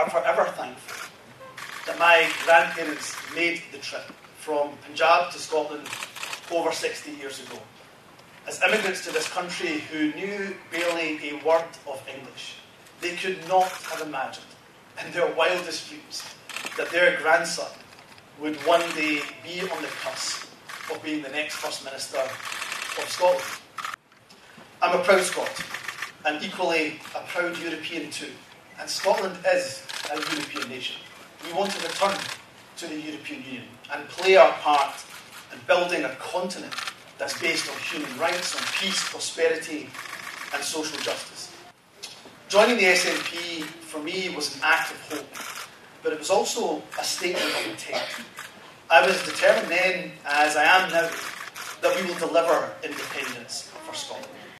I'm forever thankful that my grandparents made the trip from Punjab to Scotland over 60 years ago. As immigrants to this country who knew barely a word of English, they could not have imagined in their wildest dreams that their grandson would one day be on the cusp of being the next First Minister of Scotland. I'm a proud Scot, and equally a proud European too. And Scotland is a European nation. We want to return to the European Union and play our part in building a continent that's based on human rights, on peace, prosperity, and social justice. Joining the SNP for me was an act of hope, but it was also a statement of intent. I was determined then, as I am now, that we will deliver independence.